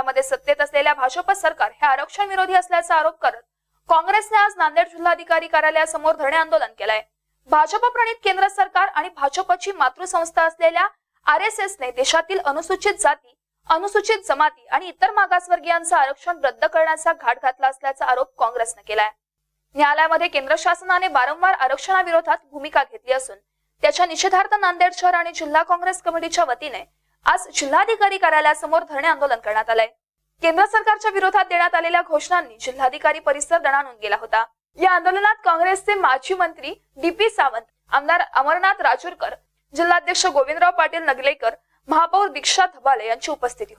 केंद्रामध्ये सत्तेत असलेल्या भाजप सरकार हे आरक्षण विरोधी असल्याचा आरोप करत काँग्रेसने आज नांदेड जिल्हाधिकारी कार्यालयासमोर धरणे आंदोलन केलंय. भाजप प्रणित केंद्र सरकार आणि भाजपची मातृसंस्था असलेल्या आर एस एसने देशातील अनुसूचित जाती अनुसूचित जमाती आणि इतर मागासवर्गीयांचं आरक्षण रद्द करण्याचा घाट घातला असल्याचा आरोप काँग्रेसने केलाय. न्यायालयामध्ये केंद्र शासनाने वारंवार आरक्षणाविरोधात भूमिका घेतली असून त्याच्या निषेधार्थ नांदेड शहर आणि जिल्हा काँग्रेस कमिटीच्या वतीने आज जिल्हाधिकारी कार्यालयासमोर धरणे आंदोलन करण्यात आलंय. केंद्र सरकारच्या विरोधात देण्यात आलेल्या घोषणांनी जिल्हाधिकारी परिसर दणाणून गेला होता. या आंदोलनात काँग्रेसचे माजी मंत्री डी पी सावंत आमदार अमरनाथ राजूरकर जिल्हाध्यक्ष गोविंदराव पाटील नगलेकर महापौर दीक्षा धबाले यांची उपस्थिती होती.